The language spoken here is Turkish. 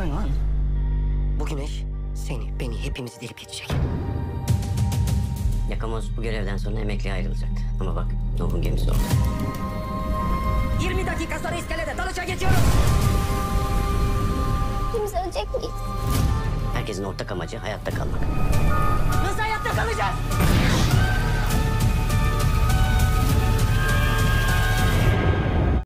going on? Bu güneş seni, beni, hepimizi delip geçecek. Yakamoz bu görevden sonra emekliye ayrılacak. Ama bak Nuh'un gemisi oldu. 20 dakika sonra iskelede dalışa geçiyoruz. Hepimiz ölecek miyiz? Herkesin ortak amacı hayatta kalmak. Hayatta?